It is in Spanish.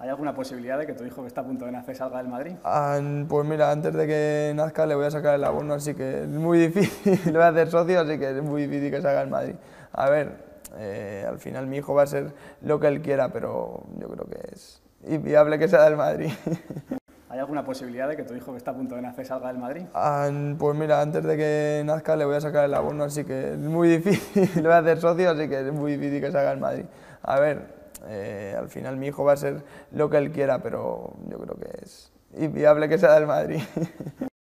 alguna posibilidad de que tu hijo que está a punto de nacer salga del Madrid? Ah, pues mira, antes de que nazca le voy a sacar el abono, así que es muy difícil, le voy a hacer socio, así que es muy difícil que salga del Madrid. A ver, eh, al final mi hijo va a ser lo que él quiera, pero yo creo que es inviable que sea del Madrid. ¿Hay alguna posibilidad de que tu hijo que está a punto de nacer salga del Madrid? Ah, pues mira, antes de que nazca le voy a sacar el abono, así que es muy difícil, le voy a hacer socio, así que es muy difícil que salga del Madrid. A ver, eh, al final mi hijo va a ser lo que él quiera, pero yo creo que es inviable que sea del Madrid.